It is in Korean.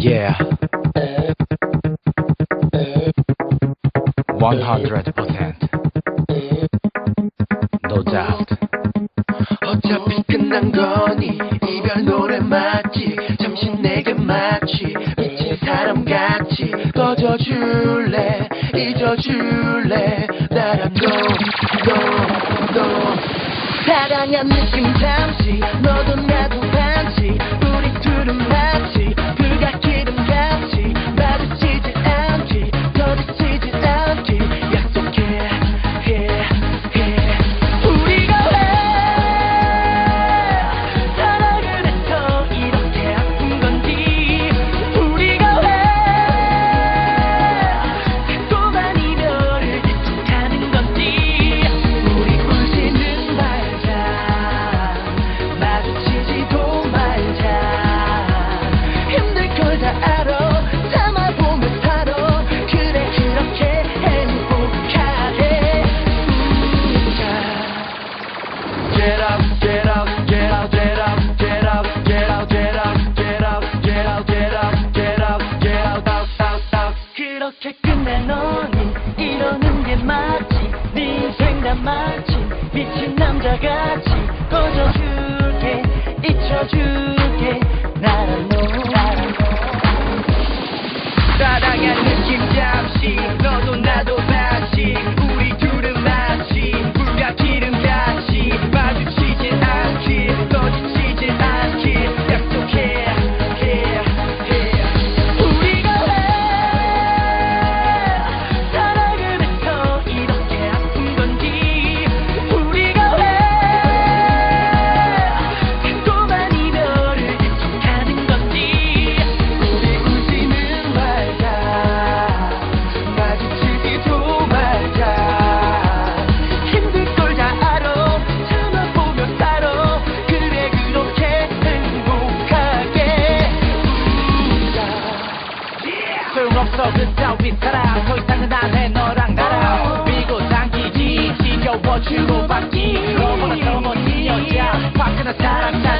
Yeah. 100%. No doubt. 어차피 끝난 거니 이별 노래 맞지 잠시 내게 마치 미친 사람 같이 꺼져줄래 잊어줄래 나랑 너너너 사랑한 느낌 잠시 너도 나 이렇게 끝내 너니 이러는 게 맞지? 네 생각 마치 미친 남자같이 꺼져줄게 잊혀줄게. 나란 너 사랑한 느낌 잠시 쓸없어. 그 따위 사랑 더 이상은 안해 너랑 나랑 밀고 당기기 지겨워 주고받기 너무나 넘어진 여자. 화끈한 사람 난